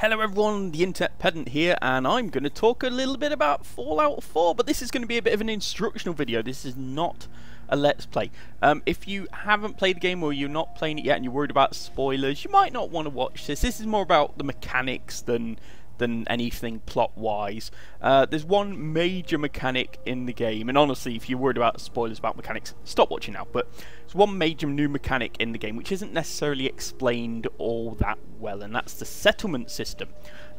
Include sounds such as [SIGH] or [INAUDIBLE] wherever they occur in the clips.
Hello everyone, the Internet Pedant here, and I'm going to talk a little bit about Fallout 4, but this is going to be a bit of an instructional video. This is not a Let's Play. Um, if you haven't played the game or you're not playing it yet and you're worried about spoilers, you might not want to watch this. This is more about the mechanics than than anything plot-wise. Uh, there's one major mechanic in the game, and honestly, if you're worried about spoilers about mechanics, stop watching now. But there's one major new mechanic in the game which isn't necessarily explained all that well, and that's the settlement system.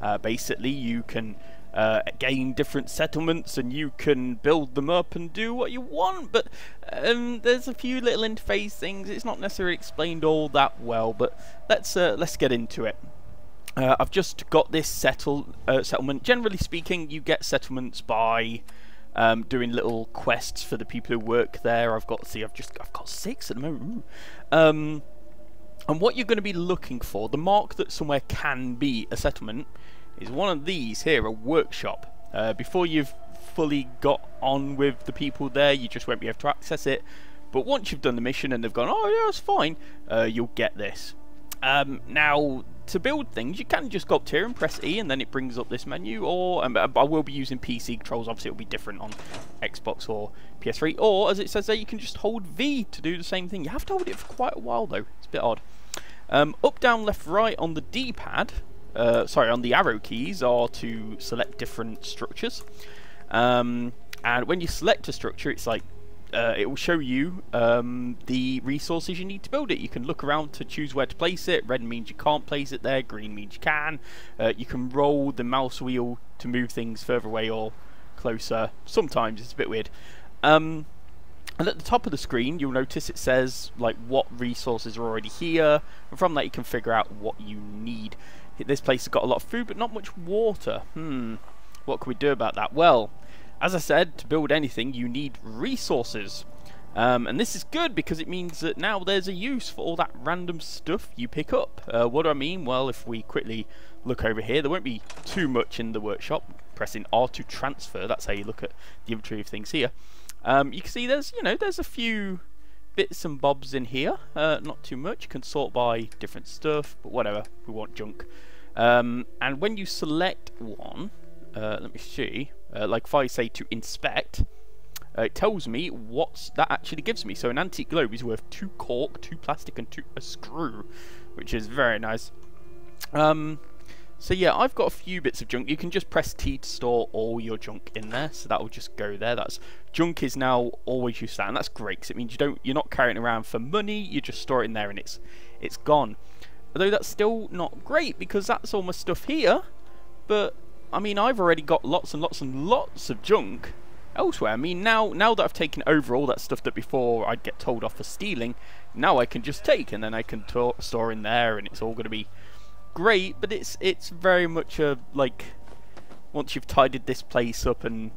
Uh, basically, you can uh, gain different settlements and you can build them up and do what you want but um, there's a few little interface things it's not necessarily explained all that well but let's uh, let's get into it uh, I've just got this settle uh, settlement. Generally speaking, you get settlements by um, doing little quests for the people who work there. I've got see, I've just I've got six at the moment. Um, and what you're going to be looking for, the mark that somewhere can be a settlement, is one of these here, a workshop. Uh, before you've fully got on with the people there, you just won't be able to access it. But once you've done the mission and they've gone, oh yeah, that's fine, uh, you'll get this. Um, now, to build things, you can just go up here and press E, and then it brings up this menu. Or um, I will be using PC controls. Obviously, it'll be different on Xbox or PS3. Or, as it says there, you can just hold V to do the same thing. You have to hold it for quite a while, though. It's a bit odd. Um, up, down, left, right on the D-pad, uh, sorry, on the arrow keys are to select different structures. Um, and when you select a structure, it's like uh, it will show you um, the resources you need to build it. You can look around to choose where to place it. Red means you can't place it there. Green means you can. Uh, you can roll the mouse wheel to move things further away or closer. Sometimes it's a bit weird. Um, and at the top of the screen, you'll notice it says like what resources are already here, and from that you can figure out what you need. This place has got a lot of food, but not much water. Hmm, what can we do about that? Well, as I said, to build anything, you need resources. Um, and this is good because it means that now there's a use for all that random stuff you pick up. Uh, what do I mean? Well, if we quickly look over here, there won't be too much in the workshop. Pressing R to transfer, that's how you look at the inventory of things here. Um, you can see there's, you know, there's a few bits and bobs in here. Uh, not too much. You can sort by different stuff, but whatever. We want junk. Um, and when you select one, uh, let me see, uh, like if I say to inspect, uh, it tells me what that actually gives me. So an antique globe is worth two cork, two plastic, and two a screw, which is very nice. Um, so yeah, I've got a few bits of junk. You can just press T to store all your junk in there, so that will just go there. That's junk is now always used that, and that's great because it means you don't you're not carrying around for money. You just store it in there, and it's it's gone. Although that's still not great because that's all my stuff here, but I mean, I've already got lots and lots and lots of junk elsewhere. I mean, now now that I've taken over all that stuff that before I'd get told off for stealing, now I can just take and then I can store in there, and it's all going to be great. But it's it's very much a like once you've tidied this place up and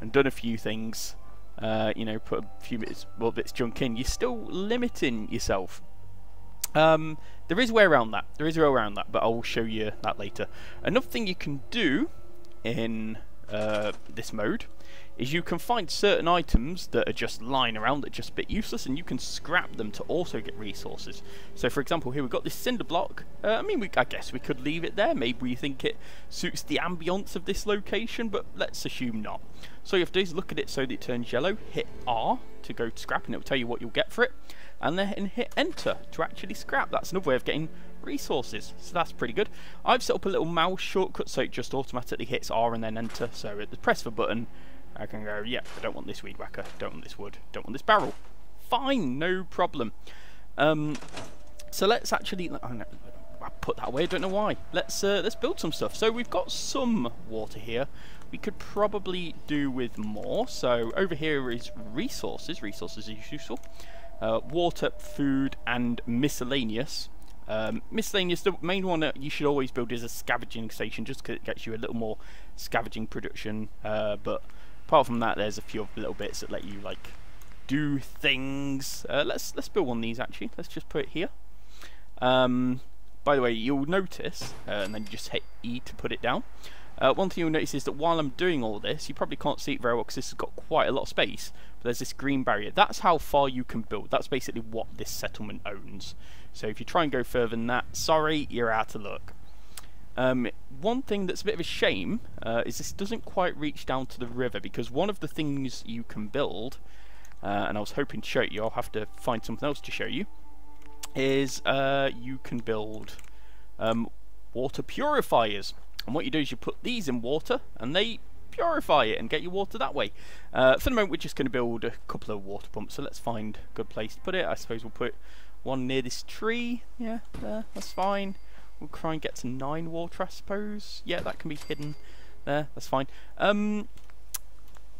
and done a few things, uh, you know, put a few bits well bits junk in, you're still limiting yourself. Um, there is a way around that. There is a way around that, but I'll show you that later. Another thing you can do in uh, this mode is you can find certain items that are just lying around that are just a bit useless and you can scrap them to also get resources. So for example here we've got this cinder block. Uh, I mean we, I guess we could leave it there. Maybe we think it suits the ambience of this location but let's assume not. So you have to do is look at it so that it turns yellow, hit R to go to scrap and it will tell you what you'll get for it and then hit enter to actually scrap. That's another way of getting resources, so that's pretty good. I've set up a little mouse shortcut so it just automatically hits R and then enter, so at the press the button I can go, yeah, I don't want this weed whacker, don't want this wood, don't want this barrel. Fine, no problem. Um, so let's actually, I put that away, I don't know why. Let's uh, let's build some stuff. So we've got some water here. We could probably do with more. So over here is resources. Resources is useful. Uh, water, food, and miscellaneous. Um, miscellaneous, the main one that you should always build is a scavenging station, just because it gets you a little more scavenging production. Uh, but apart from that, there's a few little bits that let you like do things. Uh, let's let's build one of these actually. Let's just put it here. Um, by the way, you'll notice, uh, and then you just hit E to put it down. Uh, one thing you'll notice is that while I'm doing all this, you probably can't see it very well because this has got quite a lot of space, there's this green barrier. That's how far you can build. That's basically what this settlement owns. So if you try and go further than that, sorry, you're out of luck. Um, one thing that's a bit of a shame uh, is this doesn't quite reach down to the river because one of the things you can build, uh, and I was hoping to show you, I'll have to find something else to show you, is uh, you can build um, water purifiers. And what you do is you put these in water and they purify it and get your water that way. Uh, for the moment we're just going to build a couple of water pumps so let's find a good place to put it. I suppose we'll put one near this tree. Yeah, there, that's fine. We'll try and get to nine water, I suppose. Yeah, that can be hidden there. That's fine. Um,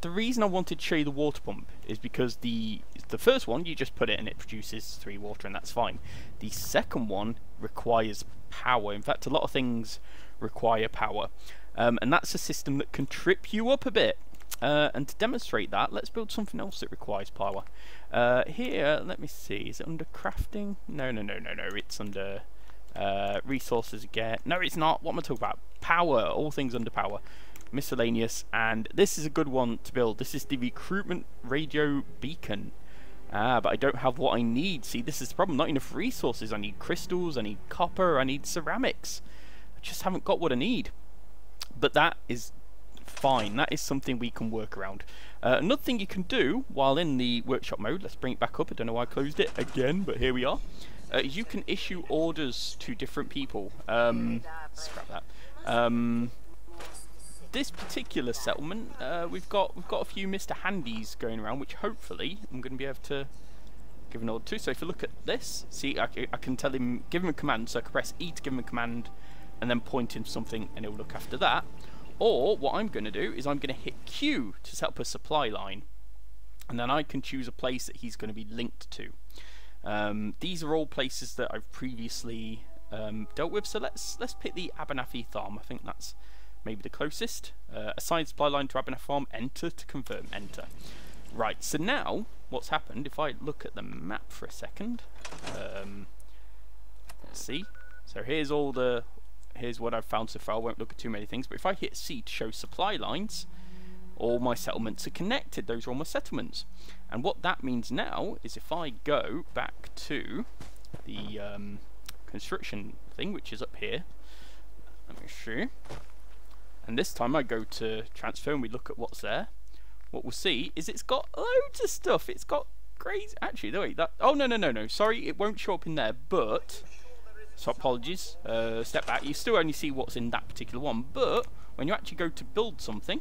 the reason I wanted to show you the water pump is because the the first one you just put it and it produces three water and that's fine. The second one requires power. In fact, a lot of things require power, um, and that's a system that can trip you up a bit. Uh, and to demonstrate that, let's build something else that requires power. Uh, here, let me see, is it under crafting? No, no, no, no, no, it's under uh, resources again. No, it's not. What am I talking about? Power. All things under power. Miscellaneous. And this is a good one to build. This is the recruitment radio beacon. Ah, but I don't have what I need. See, this is the problem. Not enough resources. I need crystals, I need copper, I need ceramics. I just haven't got what I need. But that is fine. That is something we can work around. Uh, another thing you can do while in the workshop mode, let's bring it back up. I don't know why I closed it again, but here we are uh, you can issue orders to different people. Um, scrap that. Um, this particular settlement, uh, we've got we've got a few Mr. Handies going around, which hopefully I'm going to be able to give an order to. So if you look at this, see, I, I can tell him, give him a command. So I can press E to give him a command, and then point him something, and it will look after that. Or what I'm going to do is I'm going to hit Q to set up a supply line, and then I can choose a place that he's going to be linked to. Um, these are all places that I've previously um, dealt with, so let's let's pick the Abernathy Farm. I think that's maybe the closest. Uh, assign supply line to Abernathy Farm, enter to confirm, enter. Right, so now what's happened, if I look at the map for a second, um, let's see. So here's all the, here's what I've found so far, I won't look at too many things, but if I hit C to show supply lines, all my settlements are connected. Those are all my settlements. And what that means now is if I go back to the um, construction thing, which is up here, let me show you. And this time I go to transfer and we look at what's there. What we'll see is it's got loads of stuff. It's got crazy. Actually, wait, that. Oh no, no, no, no. Sorry, it won't show up in there. But so apologies. Uh, step back. You still only see what's in that particular one. But when you actually go to build something,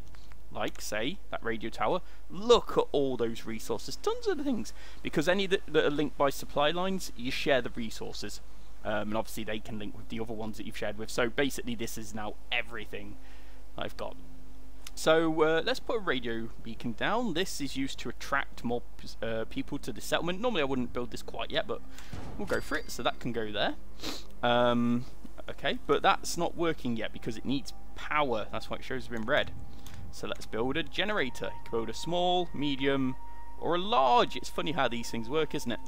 like say that radio tower look at all those resources tons of things because any that, that are linked by supply lines you share the resources um, and obviously they can link with the other ones that you've shared with so basically this is now everything I've got so uh, let's put a radio beacon down this is used to attract more uh, people to the settlement normally I wouldn't build this quite yet but we'll go for it so that can go there um, okay but that's not working yet because it needs power that's why it shows up in red so let's build a generator. You can build a small, medium, or a large. It's funny how these things work, isn't it?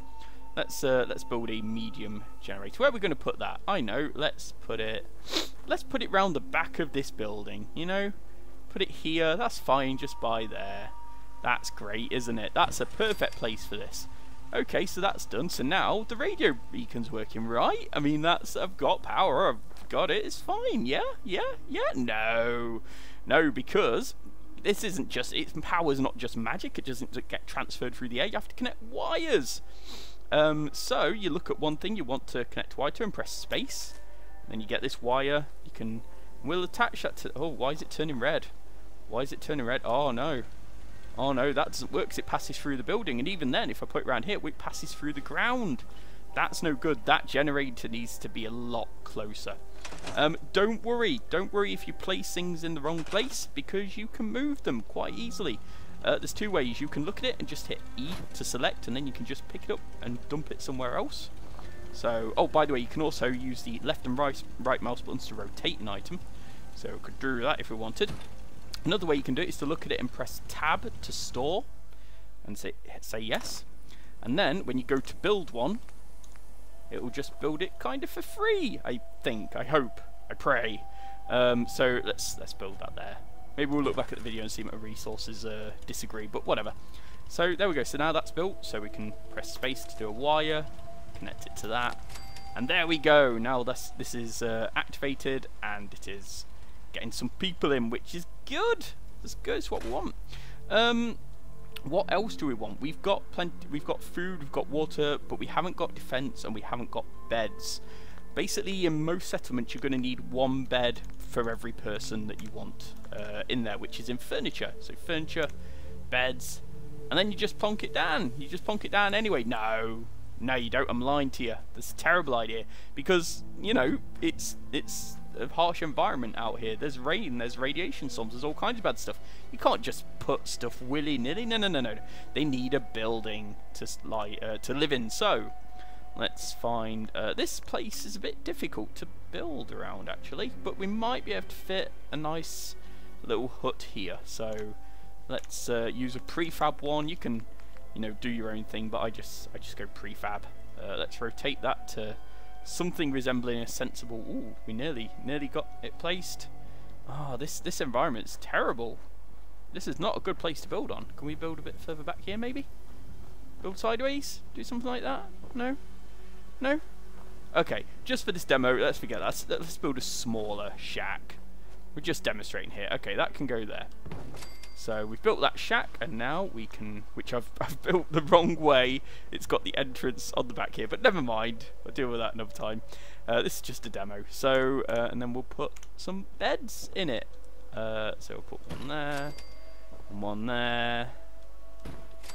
Let's uh, let's build a medium generator. Where are we going to put that? I know. Let's put it. Let's put it round the back of this building. You know, put it here. That's fine. Just by there. That's great, isn't it? That's a perfect place for this. Okay, so that's done. So now the radio beacon's working, right? I mean, that's I've got power. I've got it. It's fine. Yeah, yeah, yeah. No. No, because this isn't just its power is not just magic. It doesn't get transferred through the air. You have to connect wires. Um, so you look at one thing you want to connect wire to and press space. Then you get this wire. You can we'll attach that to. Oh, why is it turning red? Why is it turning red? Oh no. Oh no, that doesn't work because it passes through the building. And even then, if I put it around here, it passes through the ground. That's no good. That generator needs to be a lot closer. Um, don't worry. Don't worry if you place things in the wrong place because you can move them quite easily. Uh, there's two ways. You can look at it and just hit E to select and then you can just pick it up and dump it somewhere else. So, oh, by the way, you can also use the left and right, right mouse buttons to rotate an item. So we could do that if we wanted. Another way you can do it is to look at it and press tab to store and say, say yes. And then when you go to build one, it will just build it kind of for free, I think, I hope, I pray. Um, so let's let's build that there. Maybe we'll look back at the video and see what resources uh, disagree, but whatever. So there we go, so now that's built, so we can press space to do a wire, connect it to that, And there we go. Now this this is uh, activated and it is getting some people in, which is good. That's good. It's what we want. Um, what else do we want? We've got plenty. We've got food. We've got water, but we haven't got defense and we haven't got beds. Basically, in most settlements, you're going to need one bed for every person that you want uh, in there, which is in furniture. So furniture, beds, and then you just plonk it down. You just plonk it down anyway. No, no, you don't. I'm lying to you. That's a terrible idea because you know it's it's a harsh environment out here. There's rain, there's radiation storms, there's all kinds of bad stuff. You can't just put stuff willy nilly. No, no, no, no. They need a building to lie uh, to live in. So let's find. Uh, this place is a bit difficult to build around actually, but we might be able to fit a nice little hut here. So let's uh, use a prefab one. You can you know, do your own thing, but I just I just go prefab. Uh, let's rotate that to something resembling a sensible. Ooh, we nearly nearly got it placed. Oh, this this environment's terrible. This is not a good place to build on. Can we build a bit further back here, maybe? Build sideways? Do something like that? No? No? Okay, just for this demo, let's forget that. Let's build a smaller shack. We're just demonstrating here. Okay, that can go there. So we've built that shack, and now we can, which I've, [LAUGHS] I've built the wrong way. It's got the entrance on the back here, but never mind. I'll deal with that another time. Uh, this is just a demo. So, uh, and then we'll put some beds in it. Uh, so we'll put one there, and one there,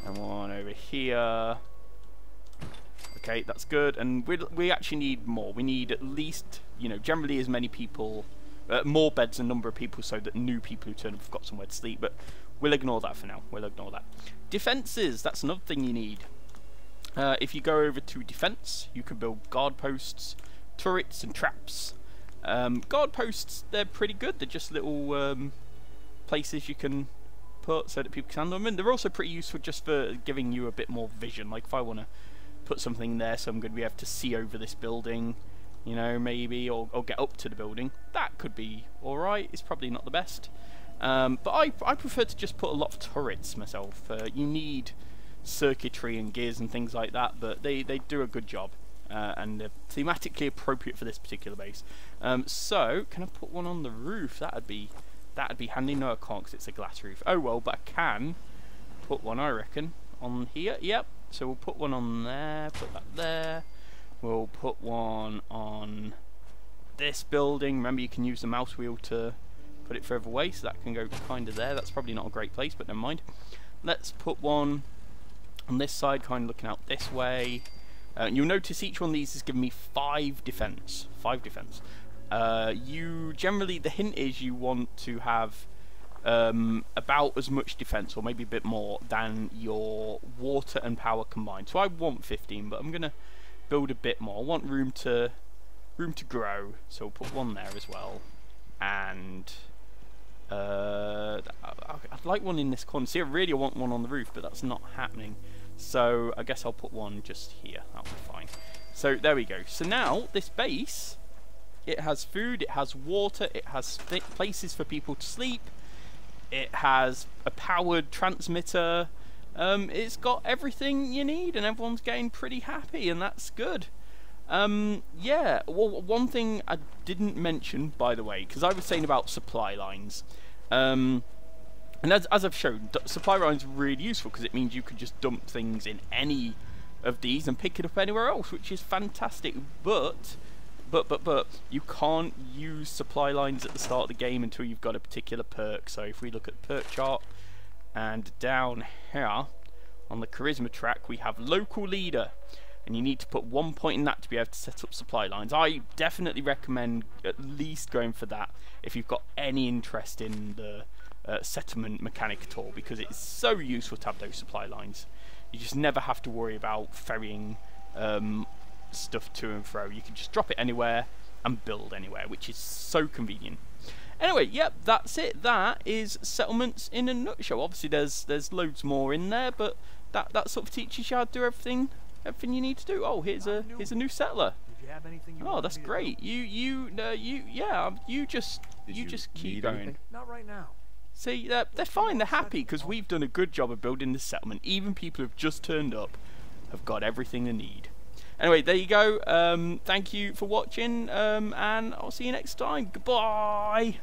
and one over here. Okay, that's good. And we we actually need more. We need at least, you know, generally as many people uh, more beds and number of people so that new people who turn up have got somewhere to sleep, but we'll ignore that for now. We'll ignore that. Defences, that's another thing you need. Uh, if you go over to defence, you can build guard posts, turrets and traps. Um, guard posts, they're pretty good. They're just little um, places you can put so that people can handle them. And they're also pretty useful just for giving you a bit more vision. Like if I want to put something there so I'm going to be able to see over this building, you know, maybe, or, or get up to the building. That could be alright, it's probably not the best. Um, but I, I prefer to just put a lot of turrets myself. Uh, you need circuitry and gears and things like that, but they, they do a good job. Uh, and they're thematically appropriate for this particular base. Um, so, can I put one on the roof? That'd be that'd be handy. No, I can't because it's a glass roof. Oh well, but I can put one, I reckon, on here. Yep. So we'll put one on there, put that there. We'll put one on this building. Remember, you can use the mouse wheel to put it further away, so that can go kind of there. That's probably not a great place, but never mind. Let's put one on this side, kind of looking out this way. Uh, you'll notice each one of these is giving me five defense. Five defense. Uh, you generally, the hint is you want to have um, about as much defense, or maybe a bit more, than your water and power combined. So I want 15, but I'm going to build a bit more. I want room to room to grow, so we'll put one there as well. And uh, I'd like one in this corner. See, I really want one on the roof, but that's not happening. So I guess I'll put one just here. That'll be fine. So there we go. So now this base, it has food, it has water, it has places for people to sleep, it has a powered transmitter, um, it's got everything you need, and everyone's getting pretty happy, and that's good. Um, yeah, well, one thing I didn't mention, by the way, because I was saying about supply lines. Um, and as, as I've shown, supply lines are really useful because it means you could just dump things in any of these and pick it up anywhere else, which is fantastic. But, but, but, but, you can't use supply lines at the start of the game until you've got a particular perk. So if we look at the perk chart, and down here on the charisma track we have local leader and you need to put one point in that to be able to set up supply lines. I definitely recommend at least going for that if you've got any interest in the uh, settlement mechanic at all because it's so useful to have those supply lines. You just never have to worry about ferrying um, stuff to and fro. You can just drop it anywhere and build anywhere, which is so convenient. Anyway, yep, that's it. That is settlements in a nutshell. Obviously, there's there's loads more in there, but that that sort of teaches you how to do everything everything you need to do. Oh, here's a here's a new settler. oh, that's great. You you uh, you yeah. Um, you just you, you just keep going. Anything? Not right now. See, they're, they're fine. They're happy because we've done a good job of building this settlement. Even people who've just turned up have got everything they need. Anyway, there you go. Um, thank you for watching, um, and I'll see you next time. Goodbye.